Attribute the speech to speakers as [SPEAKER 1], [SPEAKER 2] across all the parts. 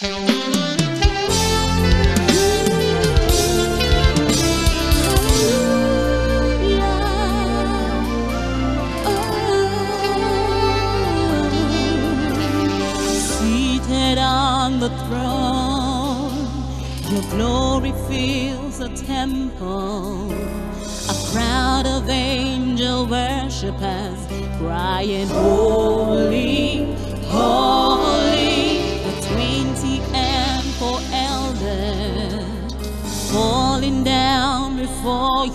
[SPEAKER 1] seated on the throne. Your glory fills the temple. A crowd of angel worshippers crying, Oh.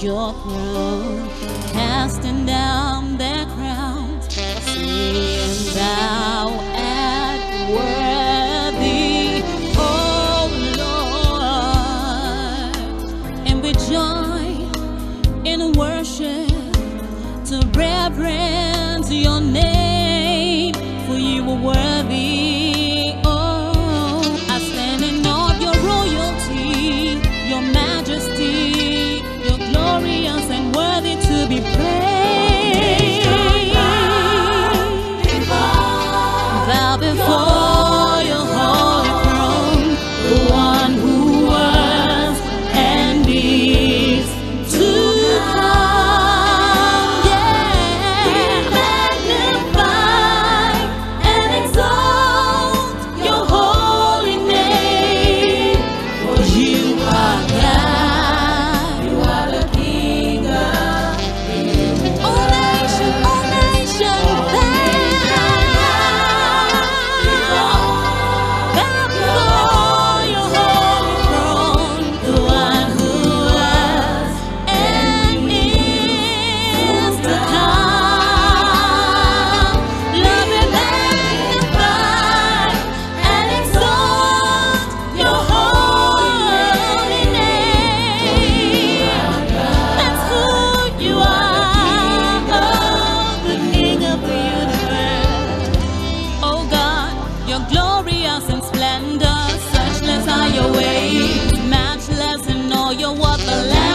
[SPEAKER 1] your throne, casting down their crowns, saying, Thou art worthy, O Lord. And we join in worship to reverence your name, for you are worthy. you're what I love.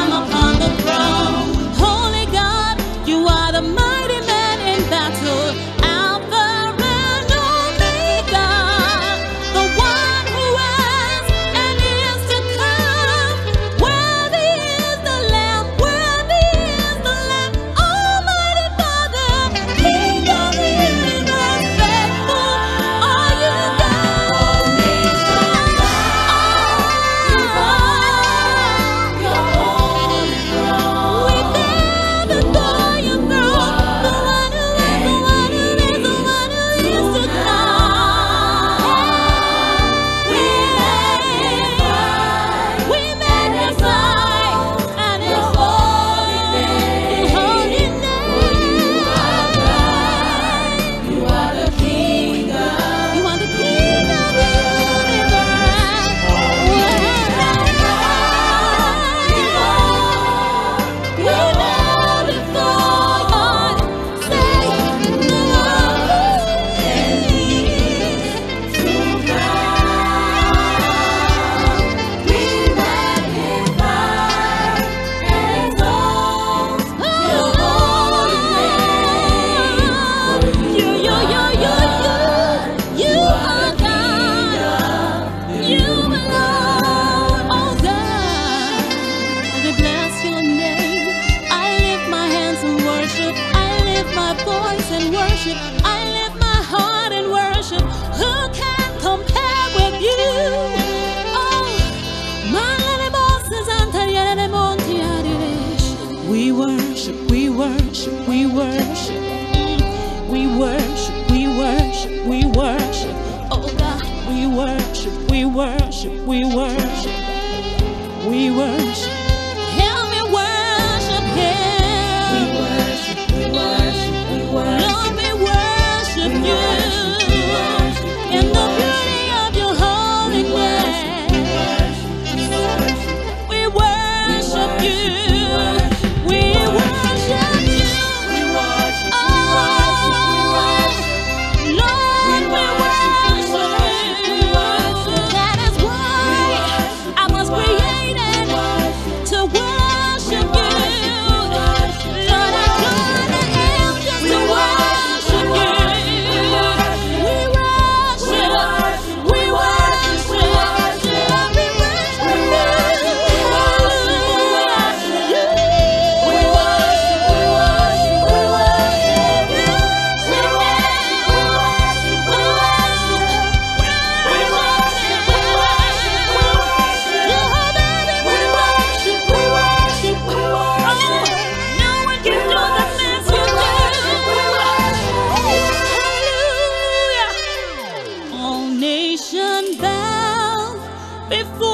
[SPEAKER 1] worship, we worship. We worship, we worship, we worship. Oh God, we worship, we worship, we worship. We worship. Nation bows before